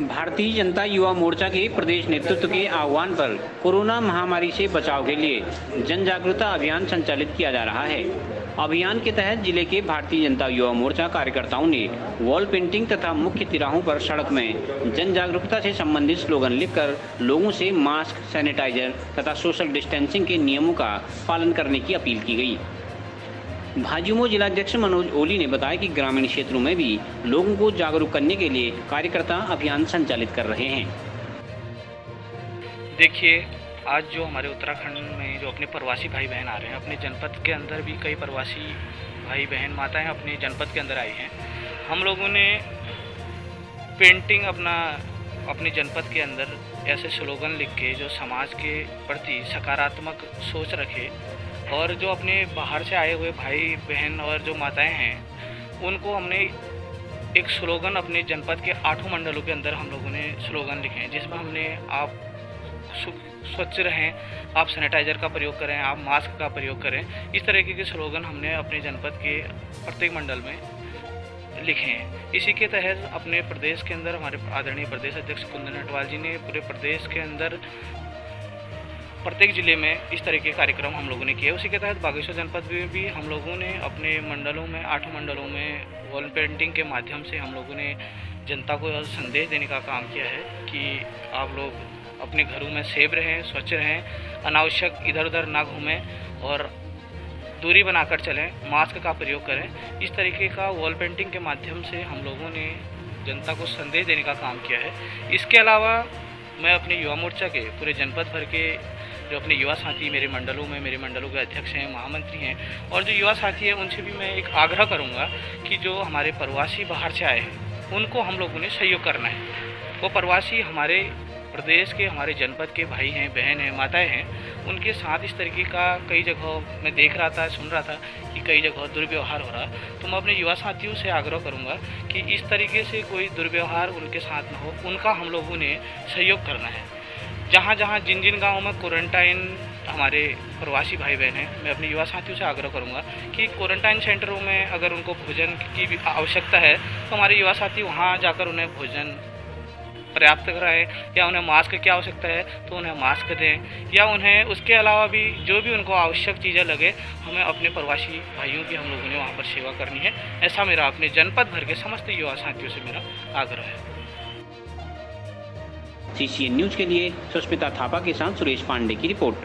भारतीय जनता युवा मोर्चा के प्रदेश नेतृत्व के आह्वान पर कोरोना महामारी से बचाव के लिए जन जागरूकता अभियान संचालित किया जा रहा है। अभियान के तहत ज़िले के भारतीय जनता युवा मोर्चा कार्यकर्ताओं ने वॉल पेंटिंग तथा मुख्य तिराहों पर सड़क में जन जागरूकता से संबंधित स्लोगन लिखकर लोगों से मास्क, सैनिटाइजर तथा सोशल डिस्टेंसिंग के नियमों का पालन करने की अपील की गई। भाजयुमो जिलाध्यक्ष मनोज ओली ने बताया कि ग्रामीण क्षेत्रों में भी लोगों को जागरूक करने के लिए कार्यकर्ता अभियान संचालित कर रहे हैं। देखिए, आज जो हमारे उत्तराखंड में जो अपने प्रवासी भाई बहन आ रहे हैं, अपने जनपद के अंदर भी कई प्रवासी भाई बहन माताएँ अपने जनपद के अंदर आई हैं। हम लोगों ने पेंटिंग अपना, अपने जनपद के अंदर ऐसे स्लोगन लिख के जो समाज के प्रति सकारात्मक सोच रखे और जो अपने बाहर से आए हुए भाई, बहन और जो माताएँ हैं, उनको हमने एक स्लोगन अपने जनपद के आठों मंडलों के अंदर हम लोगों ने स्लोगन लिखे हैं, जिसमें हमने आप स्वच्छ रहें, आप सैनिटाइज़र का प्रयोग करें, आप मास्क का प्रयोग करें, इस तरीके के स्लोगन हमने अपने जनपद के प्रत्येक मंडल में लिखे हैं। इसी के तहत अपने प्रदेश के अंदर हमारे आदरणीय प्रदेश अध्यक्ष कुंदन नटवाल जी ने पूरे प्रदेश के अंदर प्रत्येक ज़िले में इस तरह के कार्यक्रम हम लोगों ने किए उसी के तहत बागेश्वर जनपद में भी हम लोगों ने अपने मंडलों में, आठ मंडलों में वॉल पेंटिंग के माध्यम से हम लोगों ने जनता को संदेश देने का काम किया है कि आप लोग अपने घरों में सेफ़ रहें, स्वच्छ रहें, अनावश्यक इधर उधर ना घूमें और दूरी बनाकर चलें, मास्क का प्रयोग करें। इस तरीके का वॉल पेंटिंग के माध्यम से हम लोगों ने जनता को संदेश देने का काम किया है। इसके अलावा मैं अपने युवा मोर्चा के पूरे जनपद भर के जो अपने युवा साथी मेरे मंडलों में, मेरे मंडलों के अध्यक्ष हैं, महामंत्री हैं और जो युवा साथी हैं, उनसे भी मैं एक आग्रह करूँगा कि जो हमारे प्रवासी बाहर से आए हैं, उनको हम लोगों ने सहयोग करना है। वो प्रवासी हमारे प्रदेश के, हमारे जनपद के भाई हैं, बहन हैं, माताएँ हैं उनके साथ इस तरीके का कई जगहों में देख रहा था, सुन रहा था कि कई जगह दुर्व्यवहार हो रहा तो मैं अपने युवा साथियों से आग्रह करूँगा कि इस तरीके से कोई दुर्व्यवहार उनके साथ ना हो। उनका हम लोगों ने सहयोग करना है। जहाँ जहाँ जिन जिन गाँवों में क्वारंटाइन हमारे प्रवासी भाई बहन हैं, मैं अपने युवा साथियों से आग्रह करूँगा कि क्वारंटाइन सेंटरों में अगर उनको भोजन की आवश्यकता है तो हमारे युवा साथी वहाँ जाकर उन्हें भोजन पर्याप्त कराएँ, या उन्हें मास्क की आवश्यकता है तो उन्हें मास्क दें। या उन्हें उसके अलावा भी जो भी उनको आवश्यक चीज़ें लगे, हमें अपने प्रवासी भाइयों की, हम लोगों ने वहाँ पर सेवा करनी है। ऐसा मेरा अपने जनपद भर के समस्त युवा साथियों से मेरा आग्रह है। सी न्यूज़ के लिए, सुष्मिता थापा के साथ सुरेश पांडे की रिपोर्ट।